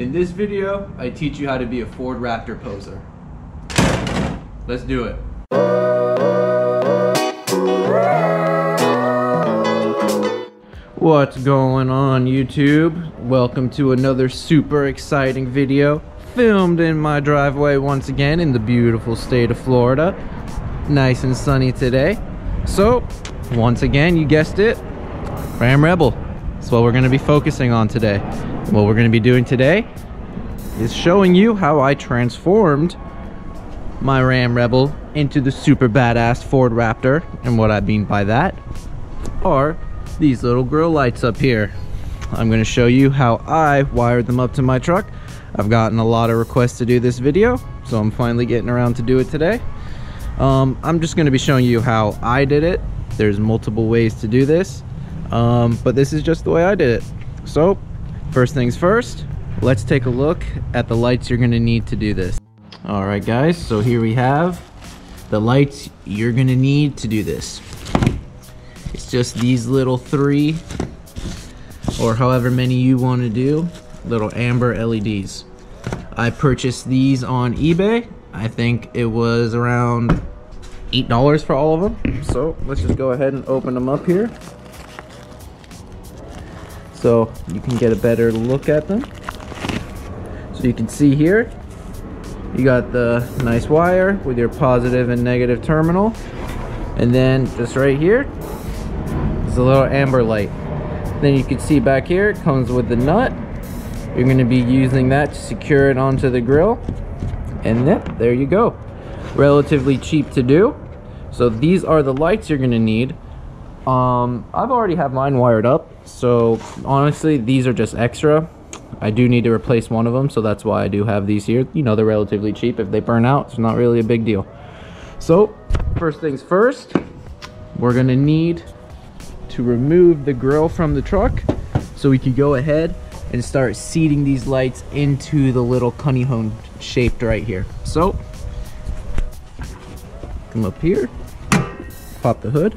In this video, I teach you how to be a Ford Raptor poser. Let's do it. What's going on YouTube? Welcome to another super exciting video filmed in my driveway once again in the beautiful state of Florida. Nice and sunny today. So, once again, you guessed it, Ram Rebel. That's what we're to be focusing on today. What we're going to be doing today is showing you how I transformed my Ram Rebel into the super badass Ford Raptor. And what I mean by that are these little grill lights up here. I'm going to show you how I wired them up to my truck. I've gotten a lot of requests to do this video, so I'm finally getting around to do it today. Um, I'm just going to be showing you how I did it. There's multiple ways to do this, um, but this is just the way I did it. So, first things first, let's take a look at the lights you're to need to do this. Alright guys, so here we have the lights you're to need to do this. It's just these little three, or however many you want to do, little amber LEDs. I purchased these on eBay. I think it was around $8 for all of them. So let's just go ahead and open them up here. So you can get a better look at them. So you can see here, you got the nice wire with your positive and negative terminal. And then just right here is a little amber light. Then you can see back here, it comes with the nut. You're gonna be using that to secure it onto the grill. And then, there you go. Relatively cheap to do. So these are the lights you're gonna need. Um, I've already have mine wired up. So honestly, these are just extra. I do need to replace one of them, so that's why I do have these here. You know, they're relatively cheap. If they burn out, it's not really a big deal. So, first things first, we're gonna need to remove the grill from the truck so we can go ahead and start seating these lights into the little cunny shaped right here. So, come up here, pop the hood.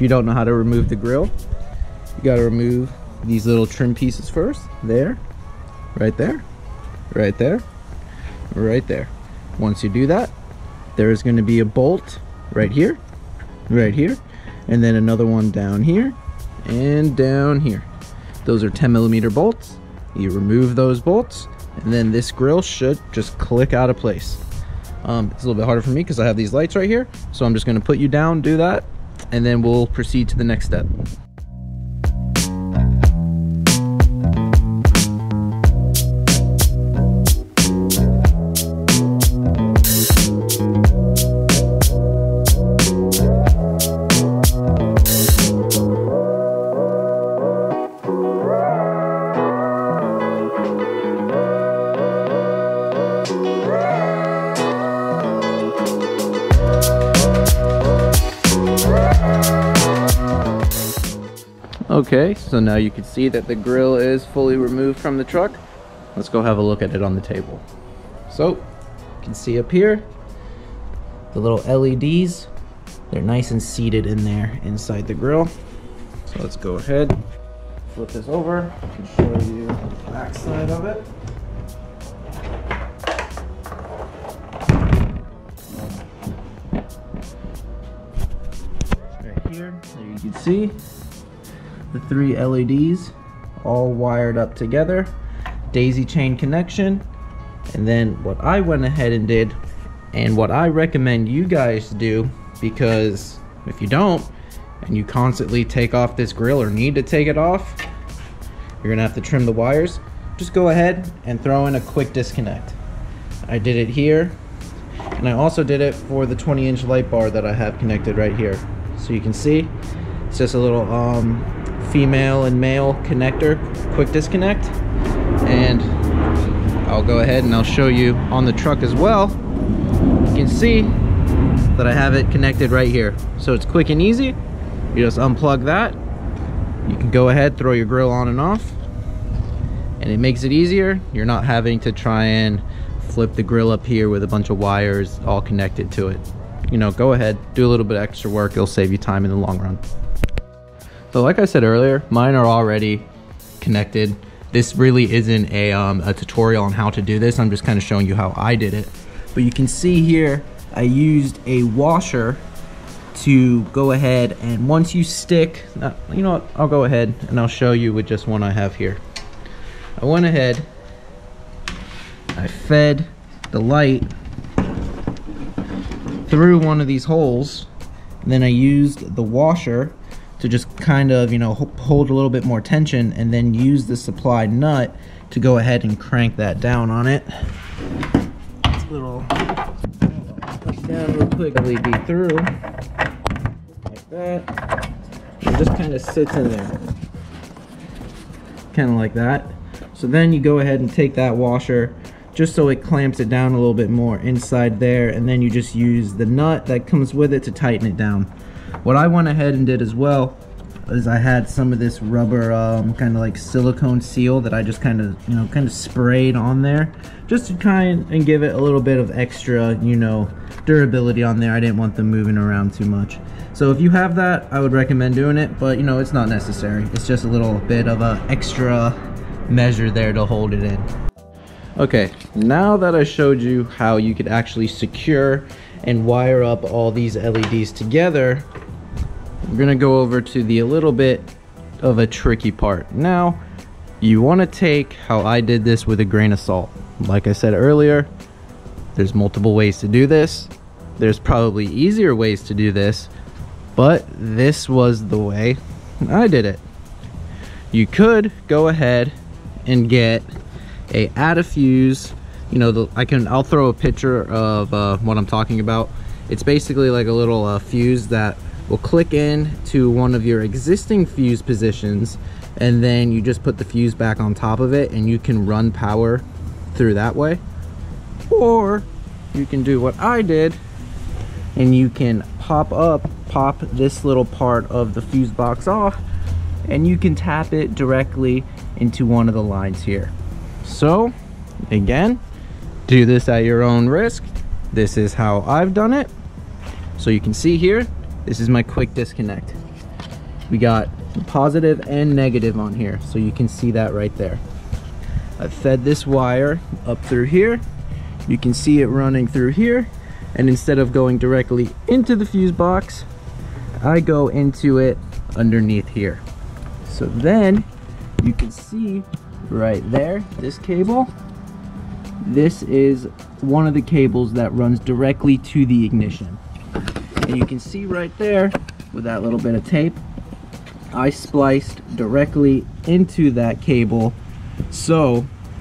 If you don't know how to remove the grill, you gotta remove these little trim pieces first. There, right there, right there, right there. Once you do that, there is gonna be a bolt right here, right here, and then another one down here, and down here. Those are 10 millimeter bolts. You remove those bolts, and then this grill should just click out of place. Um, it's a little bit harder for me because I have these lights right here. So I'm just gonna put you down, do that, and then we'll proceed to the next step. Okay, so now you can see that the grill is fully removed from the truck. Let's go have a look at it on the table. So, you can see up here, the little LEDs, they're nice and seated in there inside the grill. So let's go ahead, flip this over, I can show you the back side of it. Right here, there you can see, the three LEDs all wired up together. Daisy chain connection. And then what I went ahead and did and what I recommend you guys do because if you don't and you constantly take off this grill or need to take it off you're gonna have to trim the wires. Just go ahead and throw in a quick disconnect. I did it here and I also did it for the 20 inch light bar that I have connected right here. So you can see it's just a little um, female and male connector quick disconnect. And I'll go ahead and I'll show you on the truck as well. You can see that I have it connected right here. So it's quick and easy. You just unplug that. You can go ahead throw your grill on and off. And it makes it easier. You're not having to try and flip the grill up here with a bunch of wires all connected to it. You know go ahead do a little bit extra work. It'll save you time in the long run so like I said earlier, mine are already connected this really isn't a, um, a tutorial on how to do this. I'm just kind of showing you how I did it. But you can see here, I used a washer to go ahead and once you stick, uh, you know what, I'll go ahead and I'll show you with just one I have here. I went ahead, I fed the light through one of these holes, then I used the washer to just kind of, you know, hold a little bit more tension and then use the supply nut to go ahead and crank that down on it. Little push down real quick, LED through, like that. It just kind of sits in there, kind of like that. So then you go ahead and take that washer just so it clamps it down a little bit more inside there and then you just use the nut that comes with it to tighten it down. What I went ahead and did as well is I had some of this rubber um, kind of like silicone seal that I just kind of, you know, kind of sprayed on there just to kind and give it a little bit of extra, you know, durability on there. I didn't want them moving around too much. So if you have that, I would recommend doing it, but you know, it's not necessary. It's just a little bit of a extra measure there to hold it in. Okay, now that I showed you how you could actually secure and wire up all these LEDs together, we're gonna go over to the a little bit of a tricky part. Now, you wanna take how I did this with a grain of salt. Like I said earlier, there's multiple ways to do this. There's probably easier ways to do this, but this was the way I did it. You could go ahead and get a add a fuse you know the, I can I'll throw a picture of uh, what I'm talking about it's basically like a little uh, fuse that will click in to one of your existing fuse positions and then you just put the fuse back on top of it and you can run power through that way. Or you can do what I did and you can pop up pop this little part of the fuse box off and you can tap it directly into one of the lines here. So again do this at your own risk. This is how I've done it. So you can see here this is my quick disconnect. We got positive and negative on here so you can see that right there. I fed this wire up through here. You can see it running through here. And instead of going directly into the fuse box I go into it underneath here. So then you can see right there, this cable, this is one of the cables that runs directly to the ignition. And you can see right there, with that little bit of tape, I spliced directly into that cable. So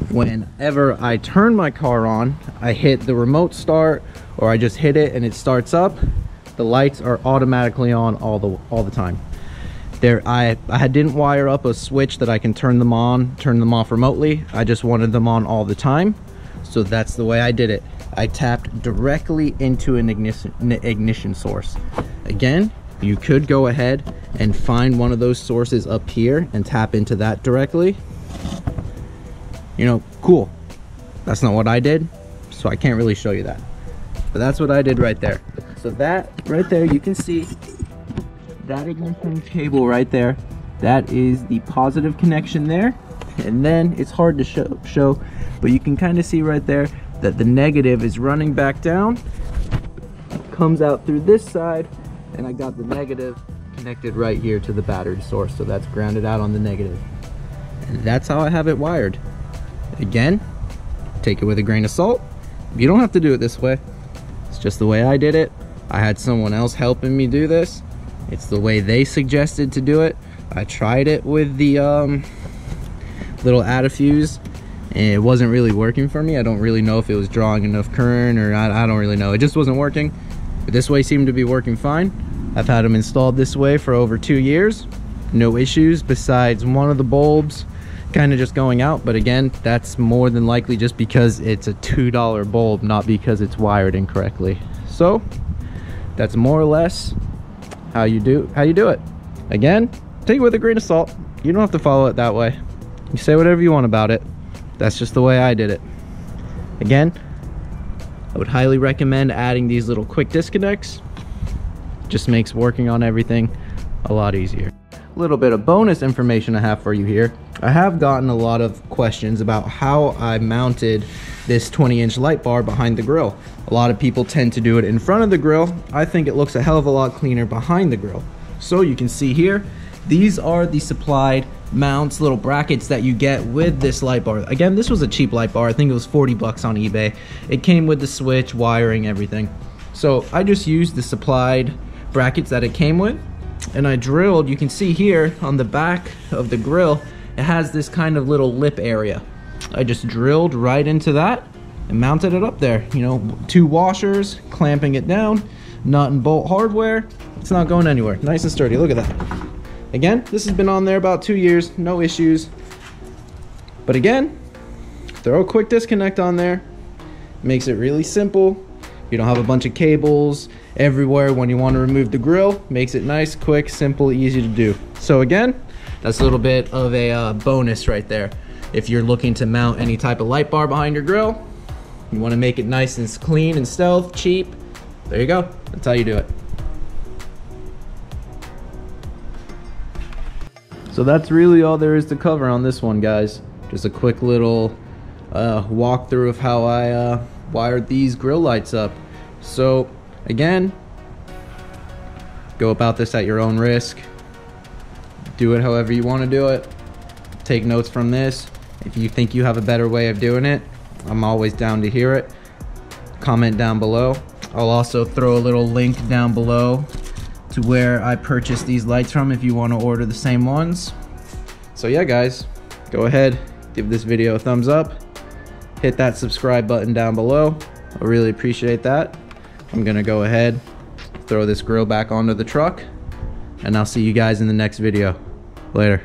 whenever I turn my car on, I hit the remote start or I just hit it and it starts up, the lights are automatically on all the all the time. There, I, I didn't wire up a switch that I can turn them on, turn them off remotely. I just wanted them on all the time. So that's the way I did it. I tapped directly into an ignition, ignition source. Again, you could go ahead and find one of those sources up here and tap into that directly. You know, cool. That's not what I did, so I can't really show you that. But that's what I did right there. So that right there, you can see that ignition cable right there, that is the positive connection there. And then it's hard to show, show but you can kind of see right there that the negative is running back down, comes out through this side, and I got the negative connected right here to the battery source. So that's grounded out on the negative. And that's how I have it wired. Again, take it with a grain of salt. You don't have to do it this way. It's just the way I did it. I had someone else helping me do this. It's the way they suggested to do it. I tried it with the um, little fuse, it wasn't really working for me. I don't really know if it was drawing enough current or I, I don't really know. It just wasn't working. But this way seemed to be working fine. I've had them installed this way for over two years. No issues besides one of the bulbs kind of just going out. But again, that's more than likely just because it's a $2 bulb, not because it's wired incorrectly. So that's more or less how you do how you do it. Again, take it with a grain of salt. You don't have to follow it that way. You say whatever you want about it. That's just the way I did it. Again, I would highly recommend adding these little quick disconnects. Just makes working on everything a lot easier. A little bit of bonus information I have for you here. I have gotten a lot of questions about how I mounted this 20 inch light bar behind the grill. A lot of people tend to do it in front of the grill. I think it looks a hell of a lot cleaner behind the grill. So you can see here, these are the supplied mounts, little brackets that you get with this light bar. Again, this was a cheap light bar. I think it was 40 bucks on eBay. It came with the switch, wiring, everything. So I just used the supplied brackets that it came with and I drilled, you can see here on the back of the grill, it has this kind of little lip area. I just drilled right into that and mounted it up there. You know, two washers, clamping it down, nut and bolt hardware. It's not going anywhere. Nice and sturdy, look at that. Again, this has been on there about two years, no issues. But again, throw a quick disconnect on there. Makes it really simple. You don't have a bunch of cables everywhere when you want to remove the grill. Makes it nice, quick, simple, easy to do. So again, that's a little bit of a uh, bonus right there. If you're looking to mount any type of light bar behind your grill, you want to make it nice and clean and stealth, cheap, there you go. That's how you do it. So that's really all there is to cover on this one, guys. Just a quick little uh, walkthrough of how I uh, wired these grill lights up. So again, go about this at your own risk. Do it however you want to do it. Take notes from this. If you think you have a better way of doing it, I'm always down to hear it. Comment down below. I'll also throw a little link down below to where I purchased these lights from if you want to order the same ones. So yeah guys, go ahead, give this video a thumbs up, hit that subscribe button down below. I really appreciate that. I'm gonna go ahead, throw this grill back onto the truck, and I'll see you guys in the next video. Later.